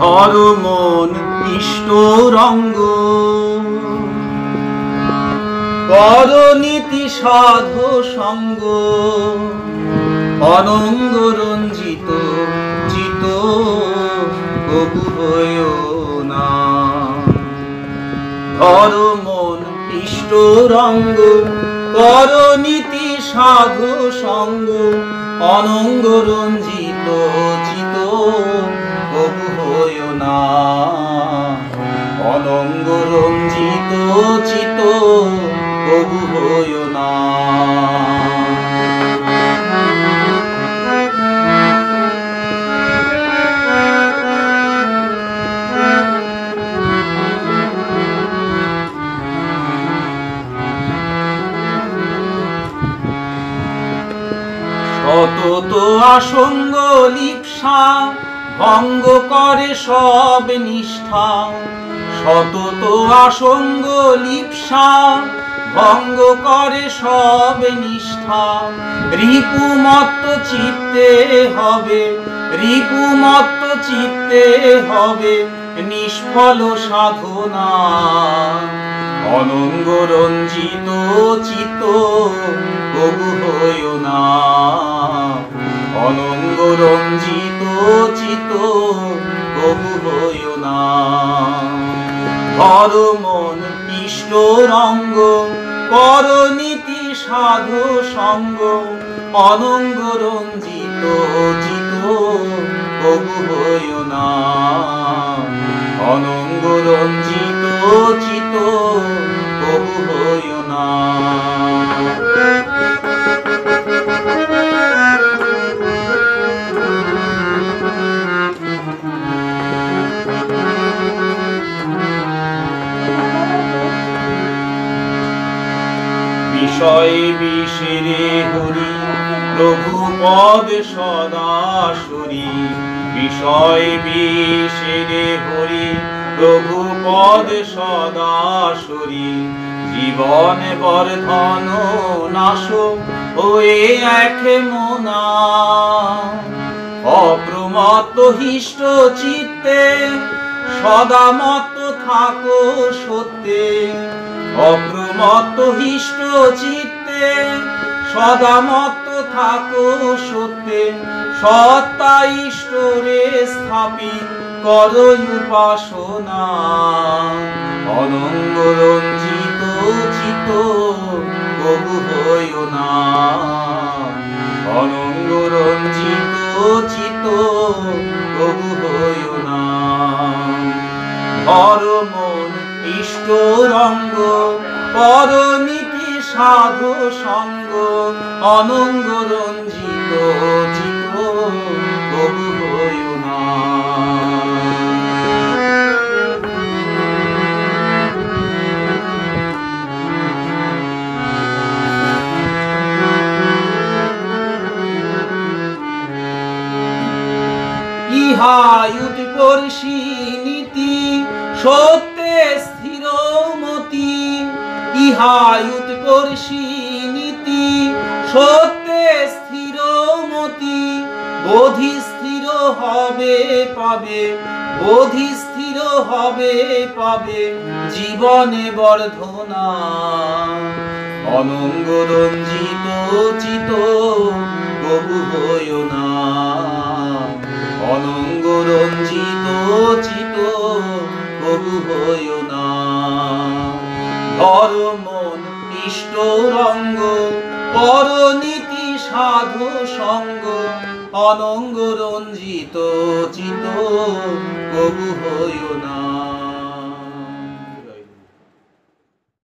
ধর মন ইষ্ট রঙ্গ। করনীতি সাধু সঙ্গ। অনঙ্গ রঞ্জিত হয়েও না। ধর মন ইষ্ট রঙ্গ করনীতি সাধু সঙ্গ, অনঙ্গ রঞ্জিত চিত কবু হয়েও না। অনঙ্গ রঞ্জিত চিত কবু হয়েও না। শতত আসঙ্গ লিপসা ভঙ্গ করে সব নিষ্ঠা। শতত আসঙ্গ লিপসা, ভঙ্গ করে সব নিষ্ঠা। রিপুমত্ত চিত্তে হবে রিপুমত্ত চিত্তে হবে নিষ্ফল সাধনা। অনঙ্গ রঞ্জিত চিত কবু না ধর মন রঙ্গ করনীতি সাধু সঙ্গ অনঙ্গ রঞ্জিত চিত কবু হইও না। বিষয় বিষেরে হরি প্রভু পদ সদা সরি বিষয় বিষেরে হরি প্রভু পদ সদা সরি জীবন বর্ধন নাশ হয়ে এক মোনা। অপ্রমত্ত হিষ্ট চিত্তে সদা মত থাকো সত্যে। অপ্রমত্ত হিষ্ট চিত্তে সদা মত থাকো সত্যে সত্তা ইষ্টরে স্থাপিত কর উপাসনা। অনঙ্গ রঞ্জিত চিত কবু হইও না। অনঙ্গ রঞ্জিত চিত কবু হইও না। ধর মন ইষ্ট রঙ্গ পরনীতি সাধু সঙ্গ অনঙ্গ রঞ্জিত ইহাই উৎকর্ষী নীতি সত্যে ইহাই উৎকর্ষী নীতি, সত্যে স্থির মতি। বোধি স্থির হবে পাবে, বোধি স্থির হবে পাবে জীবনে বর্ধনা। অনঙ্গ রঞ্জিত চিত কবু হইও না। অনঙ্গ রঞ্জিত চিত কবু হইও না। ধর মন ইষ্ট রঙ্গ পরনীতি সাধু সঙ্গ অনঙ্গ রঞ্জিত চিত কবু হইও